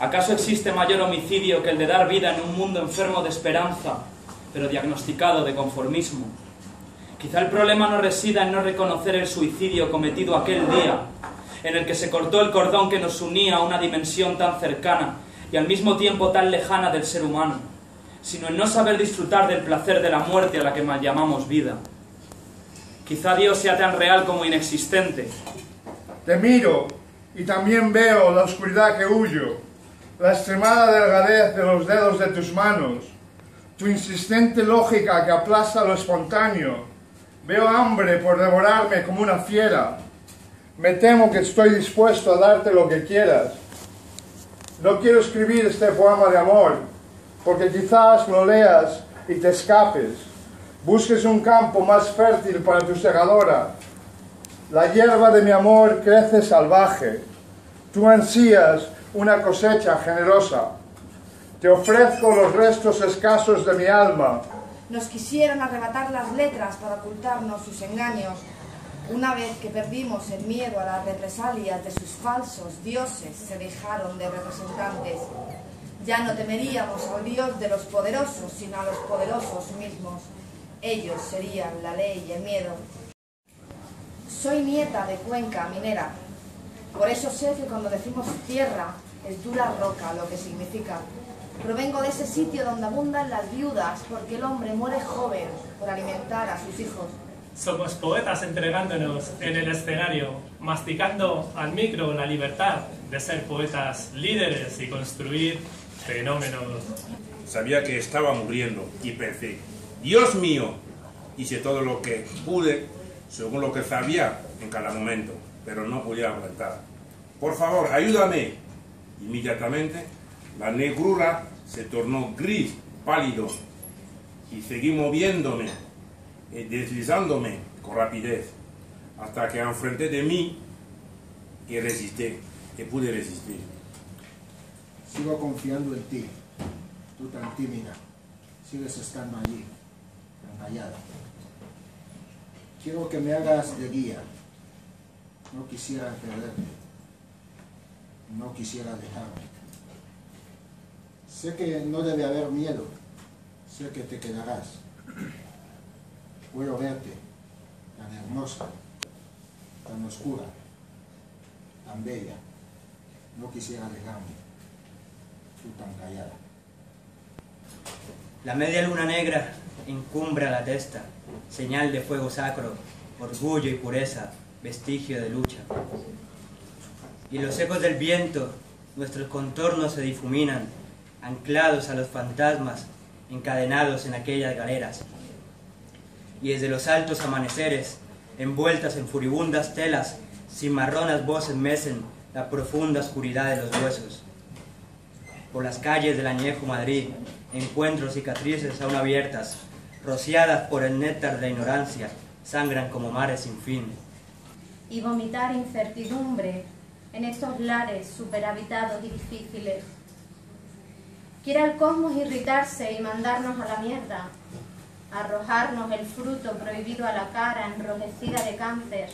¿Acaso existe mayor homicidio que el de dar vida en un mundo enfermo de esperanza, pero diagnosticado de conformismo? Quizá el problema no resida en no reconocer el suicidio cometido aquel día, en el que se cortó el cordón que nos unía a una dimensión tan cercana y al mismo tiempo tan lejana del ser humano, sino en no saber disfrutar del placer de la muerte a la que mal llamamos vida. Quizá Dios sea tan real como inexistente. Te miro y también veo la oscuridad que huyo, la extremada delgadez de los dedos de tus manos, tu insistente lógica que aplasta lo espontáneo. Veo hambre por devorarme como una fiera. Me temo que estoy dispuesto a darte lo que quieras. No quiero escribir este poema de amor, porque quizás lo leas y te escapes. Busques un campo más fértil para tu segadora. La hierba de mi amor crece salvaje. Tú ansías una cosecha generosa. Te ofrezco los restos escasos de mi alma. Nos quisieron arrebatar las letras para ocultarnos sus engaños. Una vez que perdimos el miedo a las represalias de sus falsos dioses, se dejaron de representantes. Ya no temeríamos al Dios de los poderosos, sino a los poderosos mismos. Ellos serían la ley y el miedo. Soy nieta de cuenca minera. Por eso sé que cuando decimos tierra, es dura roca lo que significa. Provengo de ese sitio donde abundan las viudas, porque el hombre muere joven por alimentar a sus hijos. Somos poetas entregándonos en el escenario, masticando al micro la libertad de ser poetas líderes y construir fenómenos. Sabía que estaba muriendo y pensé, Dios mío, hice todo lo que pude según lo que sabía en cada momento, pero no podía aguantar. Por favor, ayúdame. Inmediatamente la negrura se tornó gris, pálido, y seguí moviéndome, y deslizándome con rapidez, hasta que enfrenté de mí y resistí, y pude resistir. Sigo confiando en ti, tú tan tímida, sigues estando allí, tan callada. Quiero que me hagas de guía, no quisiera perderte, no quisiera dejarme. Sé que no debe haber miedo, sé que te quedarás. Puedo verte, tan hermosa, tan oscura, tan bella. No quisiera dejarme, tú tan callada. La media luna negra encumbra la testa, señal de fuego sacro, orgullo y pureza, vestigio de lucha. Y los ecos del viento, nuestros contornos se difuminan, anclados a los fantasmas encadenados en aquellas galeras. Y desde los altos amaneceres, envueltas en furibundas telas, cimarronas voces mecen la profunda oscuridad de los huesos. Por las calles del añejo Madrid encuentro cicatrices aún abiertas, rociadas por el néctar de la ignorancia, sangran como mares sin fin. Y vomitar incertidumbre en estos lares superhabitados y difíciles. Quiere el cosmos irritarse y mandarnos a la mierda, arrojarnos el fruto prohibido a la cara enrojecida de cáncer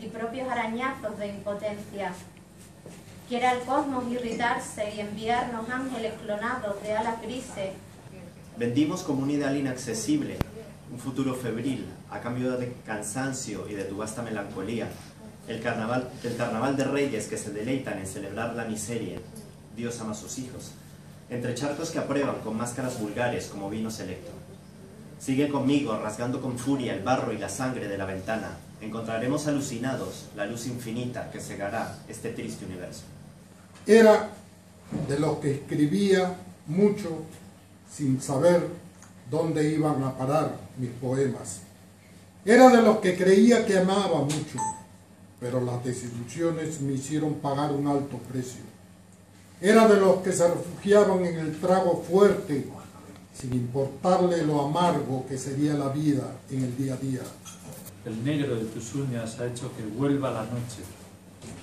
y propios arañazos de impotencia. Quiere el cosmos irritarse y enviarnos ángeles clonados de alas grises. Vendimos como un ideal inaccesible, un futuro febril, a cambio de cansancio y de tu vasta melancolía. El carnaval, el carnaval de reyes que se deleitan en celebrar la miseria. Dios ama a sus hijos. Entre charcos que aprueban con máscaras vulgares como vino selecto. Sigue conmigo, rasgando con furia el barro y la sangre de la ventana. Encontraremos alucinados la luz infinita que cegará este triste universo. Era de los que escribía mucho sin saber dónde iban a parar mis poemas. Era de los que creía que amaba mucho, pero las desilusiones me hicieron pagar un alto precio. Era de los que se refugiaban en el trago fuerte, sin importarle lo amargo que sería la vida en el día a día. El negro de tus uñas ha hecho que vuelva la noche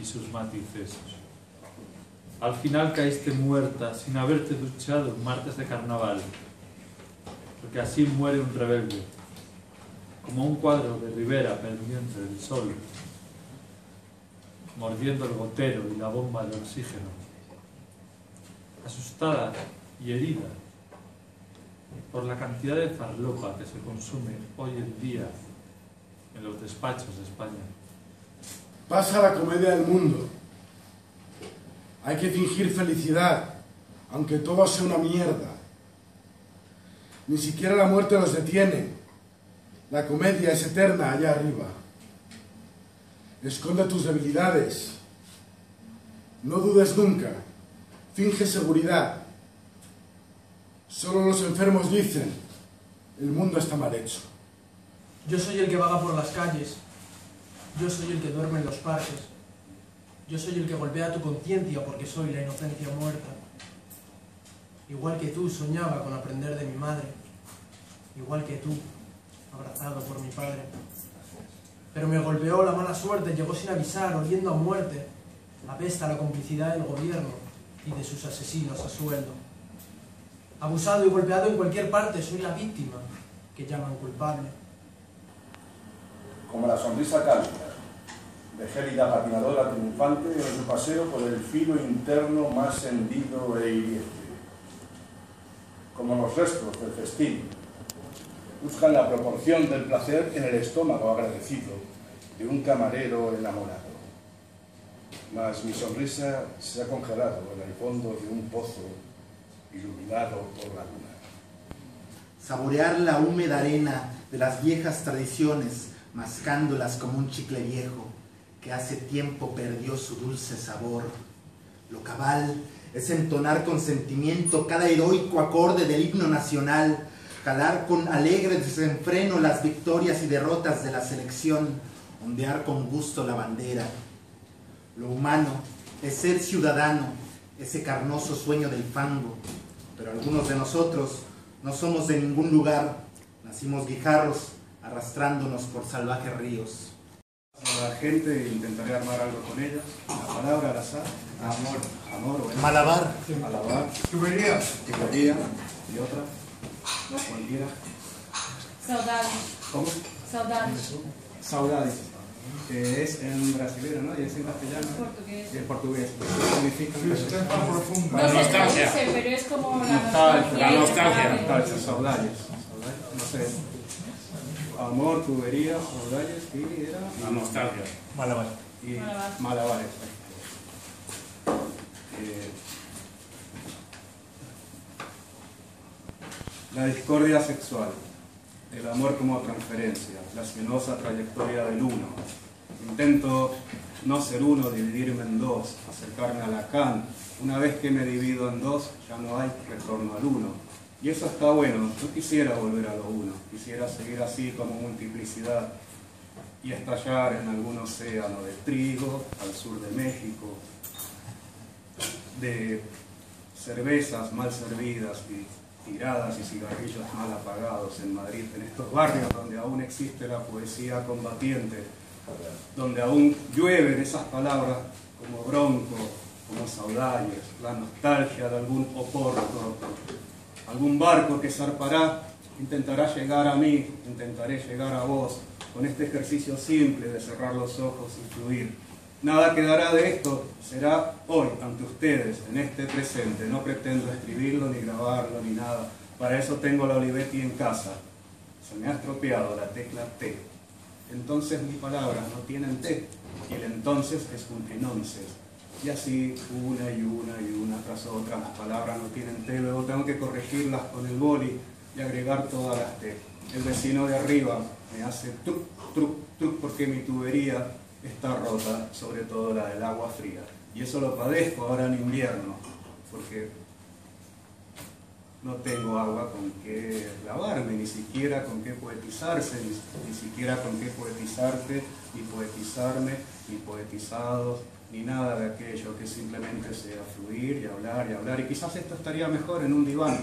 y sus matices. Al final caíste muerta sin haberte duchado un martes de carnaval, porque así muere un rebelde, como un cuadro de Rivera pendiente del sol, mordiendo el gotero y la bomba de oxígeno. asustada y herida por la cantidad de farlopa que se consume hoy en día en los despachos de España. Pasa la comedia del mundo. Hay que fingir felicidad, aunque todo sea una mierda. Ni siquiera la muerte los detiene. La comedia es eterna allá arriba. Esconde tus debilidades. No dudes nunca. Finge seguridad. Solo los enfermos dicen, el mundo está mal hecho. Yo soy el que vaga por las calles. Yo soy el que duerme en los parques. Yo soy el que golpea tu conciencia porque soy la inocencia muerta. Igual que tú soñaba con aprender de mi madre. Igual que tú, abrazado por mi padre. Pero me golpeó la mala suerte, llegó sin avisar, oliendo a muerte. Apesta la complicidad del gobierno y de sus asesinos a sueldo. Abusado y golpeado en cualquier parte, soy la víctima que llaman culpable. Como la sonrisa cálida de gélida patinadora triunfante en su paseo por el filo interno más hendido e hiriente. Como los restos del festín, buscan la proporción del placer en el estómago agradecido de un camarero enamorado. Mas mi sonrisa se ha congelado en el fondo de un pozo iluminado por la luna. Saborear la húmeda arena de las viejas tradiciones, mascándolas como un chicle viejo que hace tiempo perdió su dulce sabor. Lo cabal es entonar con sentimiento cada heroico acorde del himno nacional, calar con alegre desenfreno las victorias y derrotas de la selección, ondear con gusto la bandera. Lo humano es ser ciudadano, ese carnoso sueño del fango, pero algunos de nosotros no somos de ningún lugar, nacimos guijarros arrastrándonos por salvajes ríos. A la gente intentaré armar algo con ella. La palabra al azar. Amor. Amor. bueno. Malabar. Malabar. Tubería. Tubería. Y otra. No cualquiera. Saudade. ¿Cómo? Saudade. Saudades. Que es en brasileño, ¿no? Y es en castellano. Portugués. Y en portugués. ¿Qué significa? No sé traduce, pero es como la nostalgia. La nostalgia. Nostalgia, saudades. No sé. Amor, tubería, saudades y era. La nostalgia. Malabar. Y Malabar. malabares. Eh, la discordia sexual, el amor como transferencia, la sinuosa trayectoria del uno. Intento no ser uno, dividirme en dos, acercarme a Lacan. Una vez que me divido en dos, ya no hay retorno al uno. Y eso está bueno, yo quisiera volver a lo uno, quisiera seguir así como multiplicidad y estallar en algún océano de trigo al sur de México, de cervezas mal servidas y tiradas y cigarrillos mal apagados en Madrid, en estos barrios donde aún existe la poesía combatiente, donde aún llueven esas palabras como bronco, como saudades, la nostalgia de algún oporto, algún barco que zarpará, intentará llegar a mí, intentaré llegar a vos, con este ejercicio simple de cerrar los ojos y fluir. Nada quedará de esto, será hoy ante ustedes, en este presente. No pretendo escribirlo, ni grabarlo, ni nada. Para eso tengo la Olivetti en casa. Se me ha estropeado la tecla T. Entonces mis palabras no tienen T, y el entonces es un enonces. Y así una y una y una tras otra las palabras no tienen T, luego tengo que corregirlas con el boli y agregar todas las T. El vecino de arriba me hace truc, truc, truc porque mi tubería está rota, sobre todo la del agua fría. Y eso lo padezco ahora en invierno, porque no tengo agua con qué lavarme, ni siquiera con qué poetizarse, ni, siquiera con qué poetizarte, ni poetizarme, ni poetizados, ni nada de aquello que simplemente sea fluir y hablar y hablar. Y quizás esto estaría mejor en un diván,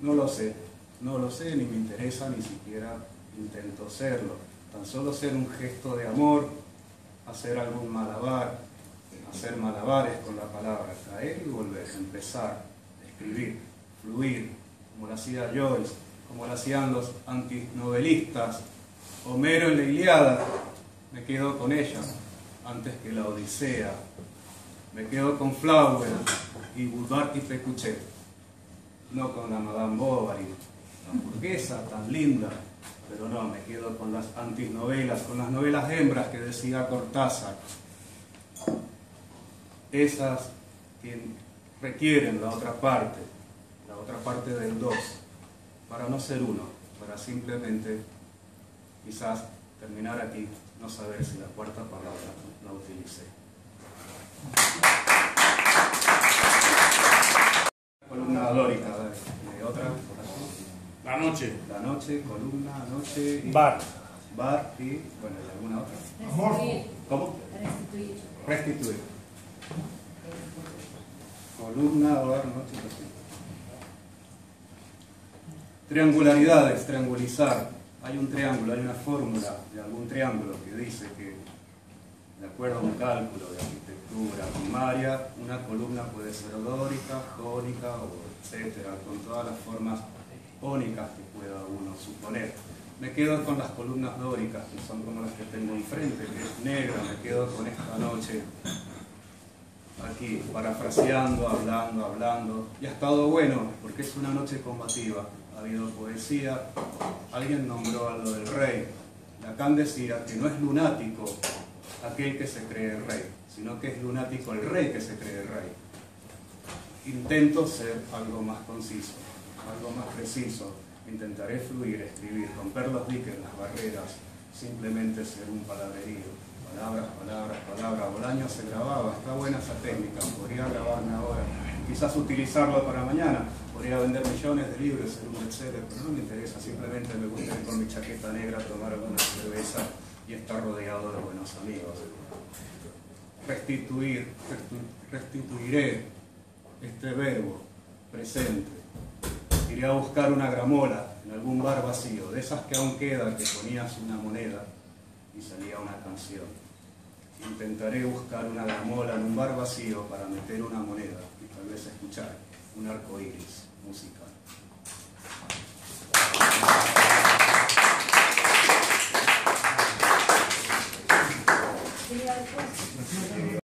no lo sé, no lo sé, ni me interesa, ni siquiera intento serlo. Tan solo ser un gesto de amor, hacer algún malabar, hacer malabares con la palabra, caer y volver, empezar, escribir, fluir, como lo hacía Joyce, como lo hacían los antinovelistas. Homero en la Iliada, me quedo con ella, antes que la Odisea. Me quedo con Flaubert, y Boulevard y Pécuchet. No con la Madame Bovary, la burguesa tan linda, pero no, me quedo con las antinovelas, con las novelas hembras que decía Cortázar. Esas que requieren la otra parte, la otra parte del dos, para no ser uno, para simplemente quizás terminar aquí, no saber si la cuarta palabra la utilicé. Columna otra. La noche. La noche, columna, noche. Y Bar. Bar y, bueno, ¿y alguna otra? Restituir. ¿Cómo? Restituir. Restituir. Columna, bar, noche, restituir. Triangularidades, triangulizar. Hay un triángulo, hay una fórmula de algún triángulo que dice que, de acuerdo a un cálculo de arquitectura primaria, una columna puede ser dórica, jónica, o etcétera, con todas las formas ónicas que pueda uno suponer. Me quedo con las columnas dóricas, que son como las que tengo enfrente, que es negra, me quedo con esta noche aquí, parafraseando, hablando, hablando. Y ha estado bueno, porque es una noche combativa. Ha habido poesía, alguien nombró a lo del rey. Lacan decía que no es lunático aquel que se cree rey, sino que es lunático el rey que se cree rey. Intento ser algo más conciso, algo más preciso. Intentaré fluir, escribir, romper los diques, las barreras, simplemente ser un palabrerío. Palabras, palabras, palabras. Bolaño se grababa, está buena esa técnica, podría grabarme ahora. Quizás utilizarlo para mañana, podría vender millones de libros, ser un bestseller, pero no me interesa, simplemente me gusta ir con mi chaqueta negra tomar alguna cerveza y estar rodeado de buenos amigos. Restituir, restituiré este verbo presente iré a buscar una gramola en algún bar vacío, de esas que aún quedan, que ponías una moneda y salía una canción. Intentaré buscar una gramola en un bar vacío para meter una moneda y tal vez escuchar un arco iris musical.